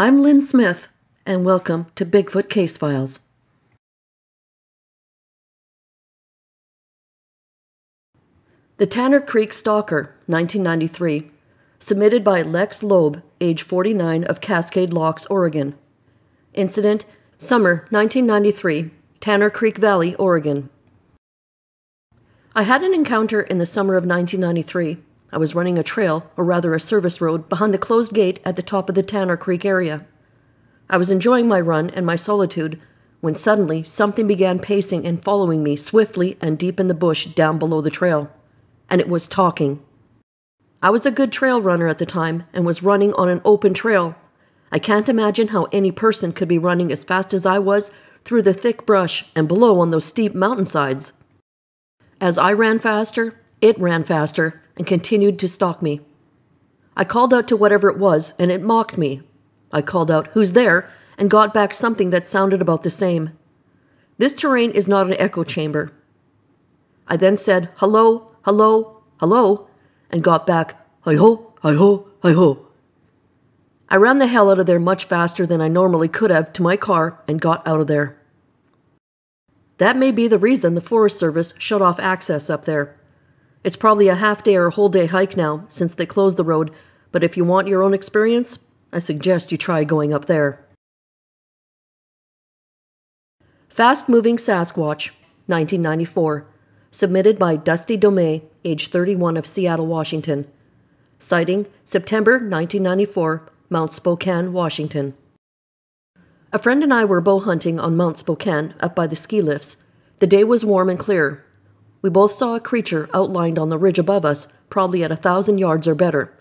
I'm Lynn Smith, and welcome to Bigfoot Case Files. The Tanner Creek Stalker, 1993, submitted by Lex Loeb, age 49, of Cascade Locks, Oregon. Incident Summer 1993, Tanner Creek Valley, Oregon. I had an encounter in the summer of 1993. I was running a trail, or rather a service road, behind the closed gate at the top of the Tanner Creek area. I was enjoying my run and my solitude when suddenly something began pacing and following me swiftly and deep in the bush down below the trail. And it was talking. I was a good trail runner at the time and was running on an open trail. I can't imagine how any person could be running as fast as I was through the thick brush and below on those steep mountainsides. As I ran faster, it ran faster and continued to stalk me. I called out to whatever it was, and it mocked me. I called out, Who's there? and got back something that sounded about the same. This terrain is not an echo chamber. I then said, Hello, hello, hello, and got back, Hi ho, hi ho, hi ho. I ran the hell out of there much faster than I normally could have to my car and got out of there. That may be the reason the Forest Service shut off access up there. It's probably a half day or a whole day hike now since they closed the road, but if you want your own experience, I suggest you try going up there. Fast Moving Sasquatch, 1994. Submitted by Dusty Domey, age 31 of Seattle, Washington. Sighting September 1994, Mount Spokane, Washington. A friend and I were bow hunting on Mount Spokane up by the ski lifts. The day was warm and clear. We both saw a creature outlined on the ridge above us, probably at a thousand yards or better.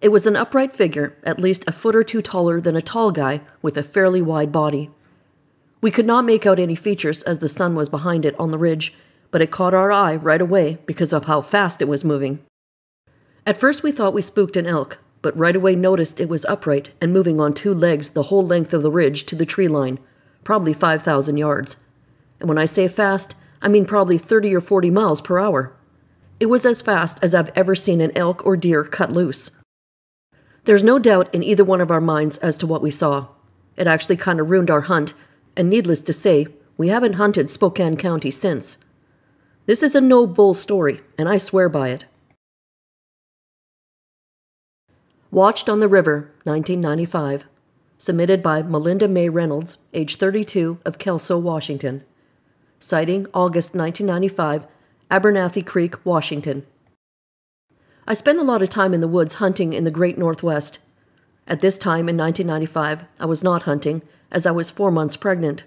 It was an upright figure, at least a foot or two taller than a tall guy, with a fairly wide body. We could not make out any features as the sun was behind it on the ridge, but it caught our eye right away because of how fast it was moving. At first we thought we spooked an elk, but right away noticed it was upright and moving on two legs the whole length of the ridge to the tree line, probably 5,000 yards. And when I say fast, I mean probably 30 or 40 miles per hour. It was as fast as I've ever seen an elk or deer cut loose. There's no doubt in either one of our minds as to what we saw. It actually kind of ruined our hunt, and needless to say, we haven't hunted Spokane County since. This is a no bull story, and I swear by it. Watched on the River, 1995. Submitted by Melinda May Reynolds, age 32, of Kelso, Washington. Sighting August 1995, Abernathy Creek, Washington. I spent a lot of time in the woods hunting in the great Northwest. At this time in 1995, I was not hunting, as I was four months pregnant.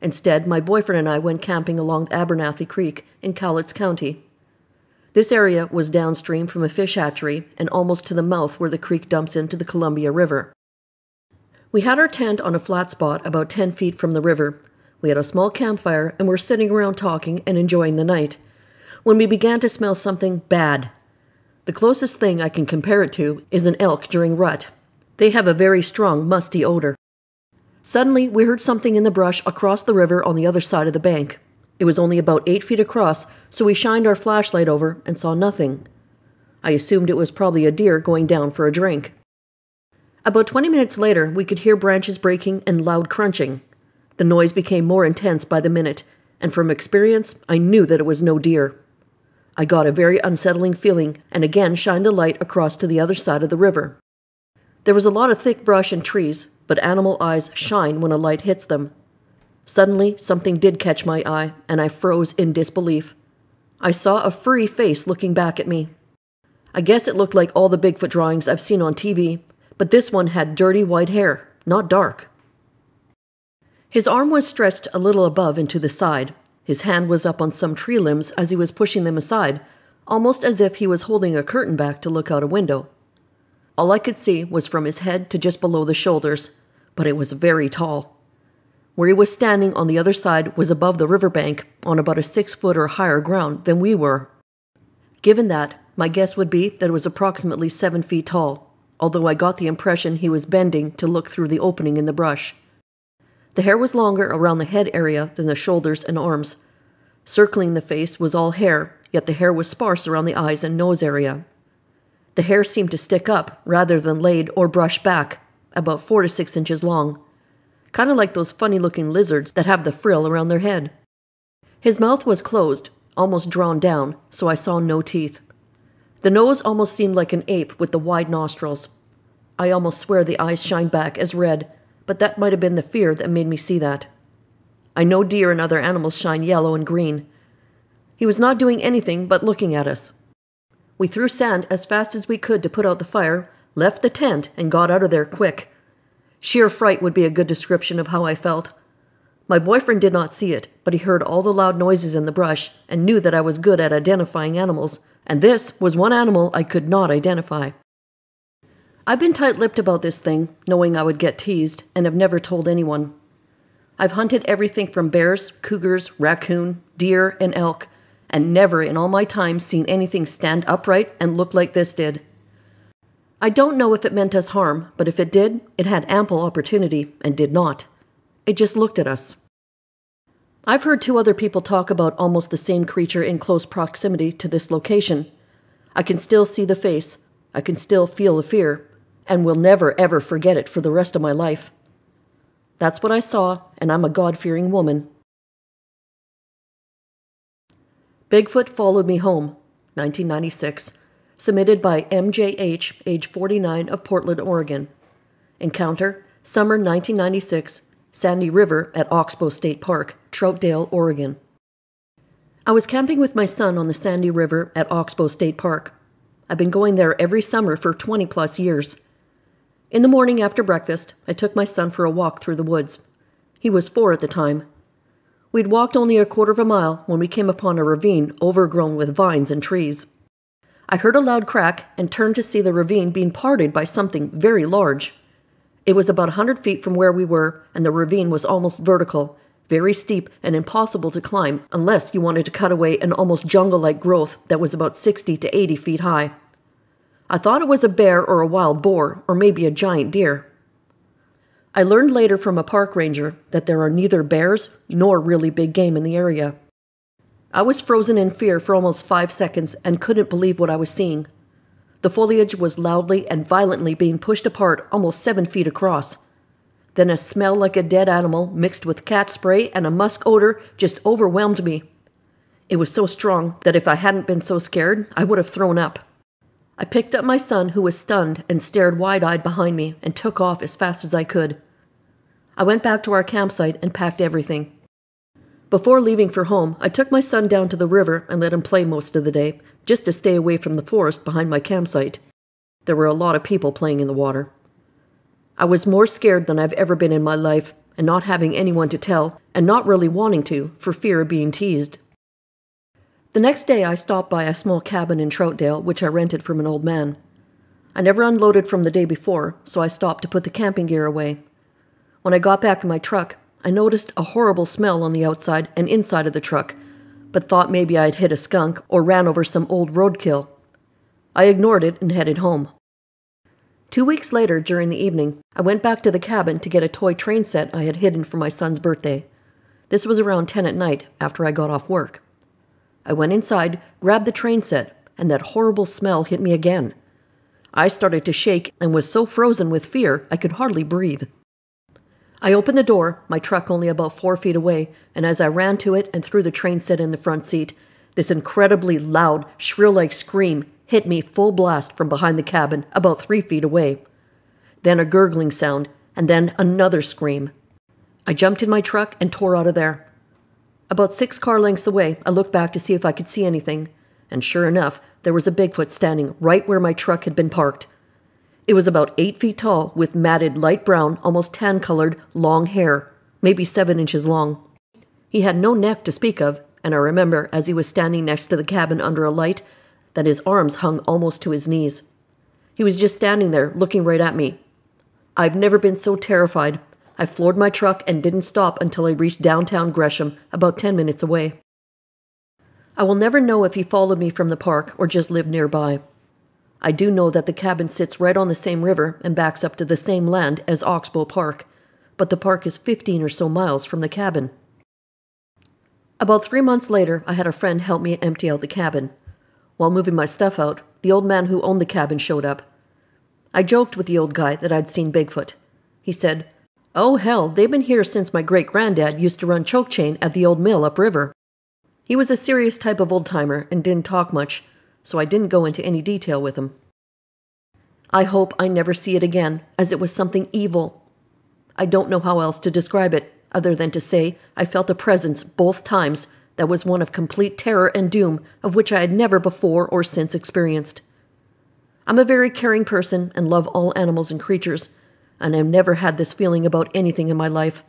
Instead, my boyfriend and I went camping along Abernathy Creek in Cowlitz County. This area was downstream from a fish hatchery and almost to the mouth where the creek dumps into the Columbia River. We had our tent on a flat spot about 10 feet from the river. We had a small campfire and were sitting around talking and enjoying the night when we began to smell something bad. The closest thing I can compare it to is an elk during rut. They have a very strong, musty odor. Suddenly, we heard something in the brush across the river on the other side of the bank. It was only about eight feet across, so we shined our flashlight over and saw nothing. I assumed it was probably a deer going down for a drink. About 20 minutes later, we could hear branches breaking and loud crunching. The noise became more intense by the minute, and from experience, I knew that it was no deer. I got a very unsettling feeling and again shined a light across to the other side of the river. There was a lot of thick brush and trees, but animal eyes shine when a light hits them. Suddenly, something did catch my eye, and I froze in disbelief. I saw a furry face looking back at me. I guess it looked like all the Bigfoot drawings I've seen on TV, but this one had dirty white hair, not dark. His arm was stretched a little above and to the side. His hand was up on some tree limbs as he was pushing them aside, almost as if he was holding a curtain back to look out a window. All I could see was from his head to just below the shoulders, but it was very tall. Where he was standing on the other side was above the riverbank on about a six foot or higher ground than we were. Given that, my guess would be that it was approximately seven feet tall, although I got the impression he was bending to look through the opening in the brush. The hair was longer around the head area than the shoulders and arms. Circling the face was all hair, yet the hair was sparse around the eyes and nose area. The hair seemed to stick up rather than laid or brush back, about four to six inches long, kind of like those funny looking lizards that have the frill around their head. His mouth was closed, almost drawn down, so I saw no teeth. The nose almost seemed like an ape with the wide nostrils. I almost swear the eyes shined back as red, but that might have been the fear that made me see that. I know deer and other animals shine yellow and green. He was not doing anything but looking at us. We threw sand as fast as we could to put out the fire, left the tent, and got out of there quick. Sheer fright would be a good description of how I felt. My boyfriend did not see it, but he heard all the loud noises in the brush and knew that I was good at identifying animals, and this was one animal I could not identify. I've been tight lipped about this thing, knowing I would get teased, and have never told anyone. I've hunted everything from bears, cougars, raccoon, deer, and elk, and never in all my time seen anything stand upright and look like this did. I don't know if it meant us harm, but if it did, it had ample opportunity and did not. It just looked at us. I've heard two other people talk about almost the same creature in close proximity to this location. I can still see the face, I can still feel the fear, and will never ever forget it for the rest of my life. That's what I saw, and I'm a God fearing woman. Bigfoot Followed Me Home, 1996. Submitted by MJH, age 49 of Portland, Oregon. Encounter, summer 1996, Sandy River at Oxbow State Park, Troutdale, Oregon. I was camping with my son on the Sandy River at Oxbow State Park. I've been going there every summer for 20 plus years. In the morning after breakfast, I took my son for a walk through the woods. He was four at the time. We'd walked only a quarter of a mile when we came upon a ravine overgrown with vines and trees. I heard a loud crack and turned to see the ravine being parted by something very large. It was about a hundred feet from where we were, and the ravine was almost vertical, very steep and impossible to climb unless you wanted to cut away an almost jungle like growth that was about 60 to 80 feet high. I thought it was a bear or a wild boar, or maybe a giant deer. I learned later from a park ranger that there are neither bears nor really big game in the area. I was frozen in fear for almost five seconds and couldn't believe what I was seeing. The foliage was loudly and violently being pushed apart almost seven feet across. Then a smell like a dead animal mixed with cat spray and a musk odor just overwhelmed me. It was so strong that if I hadn't been so scared, I would have thrown up. I picked up my son, who was stunned, and stared wide eyed behind me and took off as fast as I could. I went back to our campsite and packed everything. Before leaving for home, I took my son down to the river and let him play most of the day, just to stay away from the forest behind my campsite. There were a lot of people playing in the water. I was more scared than I've ever been in my life, and not having anyone to tell, and not really wanting to, for fear of being teased. The next day, I stopped by a small cabin in Troutdale, which I rented from an old man. I never unloaded from the day before, so I stopped to put the camping gear away. When I got back in my truck, I noticed a horrible smell on the outside and inside of the truck, but thought maybe I'd hit a skunk or ran over some old roadkill. I ignored it and headed home. Two weeks later, during the evening, I went back to the cabin to get a toy train set I had hidden for my son's birthday. This was around 10 at night after I got off work. I went inside, grabbed the train set, and that horrible smell hit me again. I started to shake and was so frozen with fear I could hardly breathe. I opened the door, my truck only about four feet away, and as I ran to it and threw the train set in the front seat, this incredibly loud, shrill like scream hit me full blast from behind the cabin about three feet away. Then a gurgling sound, and then another scream. I jumped in my truck and tore out of there. About six car lengths away, I looked back to see if I could see anything, and sure enough, there was a Bigfoot standing right where my truck had been parked. It was about eight feet tall, with matted light brown, almost tan colored, long hair, maybe seven inches long. He had no neck to speak of, and I remember, as he was standing next to the cabin under a light, that his arms hung almost to his knees. He was just standing there, looking right at me. I've never been so terrified. I floored my truck and didn't stop until I reached downtown Gresham, about 10 minutes away. I will never know if he followed me from the park or just lived nearby. I do know that the cabin sits right on the same river and backs up to the same land as Oxbow Park, but the park is 15 or so miles from the cabin. About three months later, I had a friend help me empty out the cabin. While moving my stuff out, the old man who owned the cabin showed up. I joked with the old guy that I'd seen Bigfoot, He said, Oh, hell, they've been here since my great granddad used to run choke chain at the old mill upriver. He was a serious type of old timer and didn't talk much, so I didn't go into any detail with him. I hope I never see it again, as it was something evil. I don't know how else to describe it, other than to say I felt a presence both times that was one of complete terror and doom of which I had never before or since experienced. I'm a very caring person and love all animals and creatures, and I've never had this feeling about anything in my life.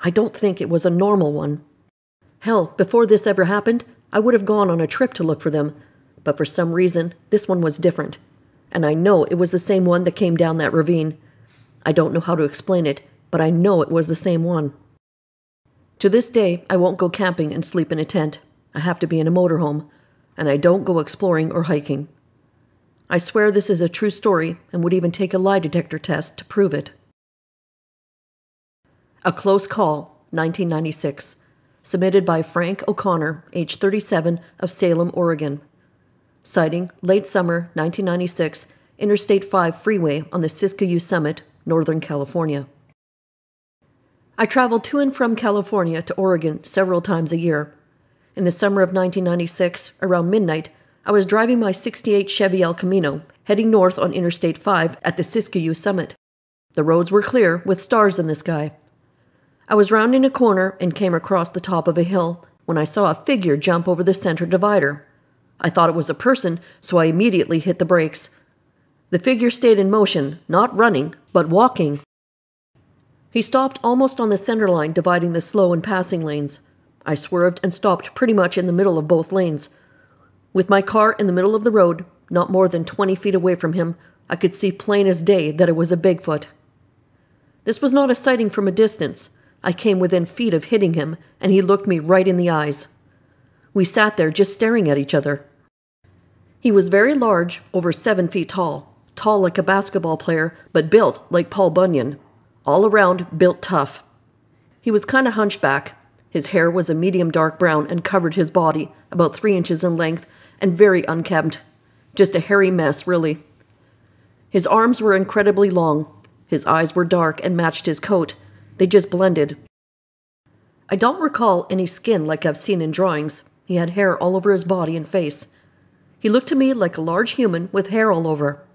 I don't think it was a normal one. Hell, before this ever happened, I would have gone on a trip to look for them, but for some reason, this one was different. And I know it was the same one that came down that ravine. I don't know how to explain it, but I know it was the same one. To this day, I won't go camping and sleep in a tent. I have to be in a motorhome, and I don't go exploring or hiking. I swear this is a true story and would even take a lie detector test to prove it. A Close Call, 1996. Submitted by Frank O'Connor, age 37, of Salem, Oregon. Sighting late summer 1996, Interstate 5 freeway on the Siskiyou Summit, Northern California. I traveled to and from California to Oregon several times a year. In the summer of 1996, around midnight, I was driving my 68 Chevy El Camino, heading north on Interstate 5 at the Siskiyou summit. The roads were clear, with stars in the sky. I was rounding a corner and came across the top of a hill when I saw a figure jump over the center divider. I thought it was a person, so I immediately hit the brakes. The figure stayed in motion, not running, but walking. He stopped almost on the center line dividing the slow and passing lanes. I swerved and stopped pretty much in the middle of both lanes. With my car in the middle of the road, not more than 20 feet away from him, I could see plain as day that it was a Bigfoot. This was not a sighting from a distance. I came within feet of hitting him, and he looked me right in the eyes. We sat there just staring at each other. He was very large, over seven feet tall, tall like a basketball player, but built like Paul Bunyan. All around, built tough. He was kind of hunchback. His hair was a medium dark brown and covered his body, about three inches in length, and very unkempt. Just a hairy mess, really. His arms were incredibly long. His eyes were dark and matched his coat. They just blended. I don't recall any skin like I've seen in drawings. He had hair all over his body and face. He looked to me like a large human with hair all over.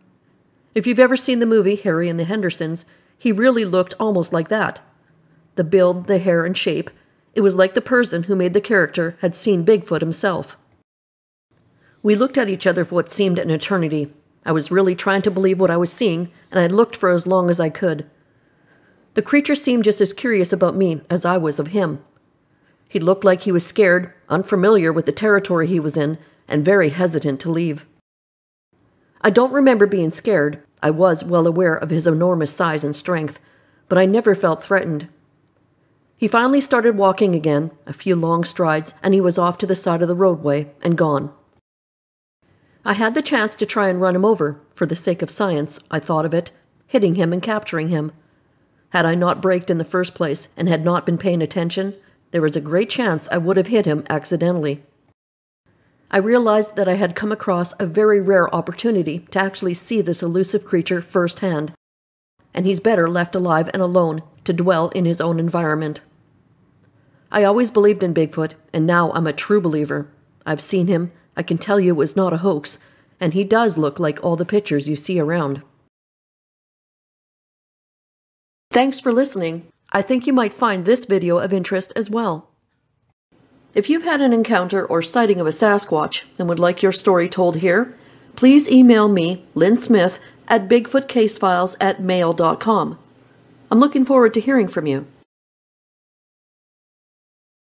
If you've ever seen the movie Harry and the Hendersons, he really looked almost like that. The build, the hair, and shape. It was like the person who made the character had seen Bigfoot himself. We looked at each other for what seemed an eternity. I was really trying to believe what I was seeing, and I looked for as long as I could. The creature seemed just as curious about me as I was of him. He looked like he was scared, unfamiliar with the territory he was in, and very hesitant to leave. I don't remember being scared. I was well aware of his enormous size and strength, but I never felt threatened. He finally started walking again, a few long strides, and he was off to the side of the roadway and gone. I had the chance to try and run him over. For the sake of science, I thought of it, hitting him and capturing him. Had I not braked in the first place and had not been paying attention, there was a great chance I would have hit him accidentally. I realized that I had come across a very rare opportunity to actually see this elusive creature firsthand, and he's better left alive and alone to dwell in his own environment. I always believed in Bigfoot, and now I'm a true believer. I've seen him, I can tell you it was not a hoax, and he does look like all the pictures you see around. Thanks for listening. I think you might find this video of interest as well. If you've had an encounter or sighting of a Sasquatch and would like your story told here, please email me, Lynn Smith, at bigfootcasefiles at mail.com. I'm looking forward to hearing from you.